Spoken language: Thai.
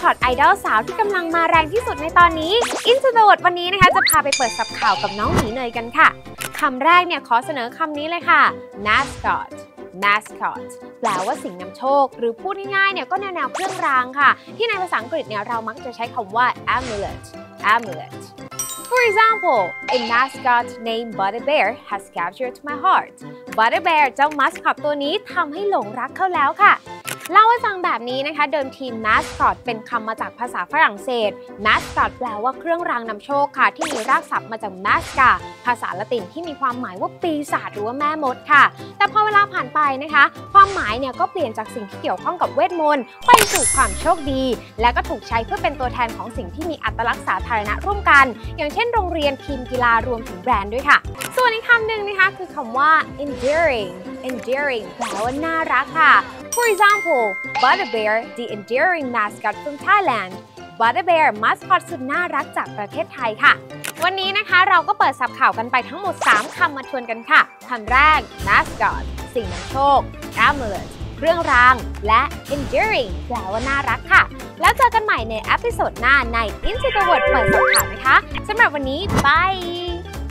คอตไอดอลสาวที่กำลังมาแรงที่สุดในตอนนี้ Into the Word วันนี้นะคะจะพาไปเปิดสับข่าวกับน้องหมีเนยกันค่ะคำแรกเนี่ยขอเสนอคำนี้เลยค่ะ mascot mascot แปลว่าสิ่งนำโชค หรือพูดง่ายๆเนี่ยก็แนวๆเครื่องรางค่ะ ที่ในภาษาอังกฤษเนี่ยเรามักจะใช้คำว่า amulet amulet For example, a mascot named Butter Bear has captured my heart. Butter Bear เจ้ามัสคอตตัวนี้ทำให้หลงรักเขาแล้วค่ะ เล่าให้ฟังแบบนี้นะคะ เดิมที mascot เป็นคำมาจากภาษาฝรั่งเศส mascot แปลว่าเครื่องรางนำโชคค่ะ ที่มีรากศัพท์มาจาก masca ภาษาละตินที่มีความหมายว่าปีศาจหรือว่าแม่มดค่ะ แต่พอเวลาผ่านไปนะคะ ความหมายเนี่ยก็เปลี่ยนจากสิ่งที่เกี่ยวข้องกับเวทมนต์ไปสู่ความโชคดี และก็ถูกใช้เพื่อเป็นตัวแทนของสิ่งที่มีอัตลักษณ์สาธารณะร่วมกัน อย่างเช่น โรงเรียนทีมกีฬารวมถึงแบรนด์ด้วยค่ะ ส่วนอีกคำหนึ่งนะคะคือคำว่า endearing endearing แปลว่าน่ารักค่ะ For example Butter Bear the endearing mascot from Thailand Butter Bear มัสคอตสุดน่ารักจากประเทศไทยค่ะ วันนี้นะคะเราก็เปิดศัพท์ข่าวกันไปทั้งหมด 3 คำมาทวนกันค่ะคำแรก mascot สิ่งนำโชค amulet เครื่องราง และ endearing แปลว่าน่ารักค่ะ แล้วเจอกันใหม่ใน episode หน้าใน Into the Word เปิดศัพท์ข่าวนะคะสำหรับวันนี้บาย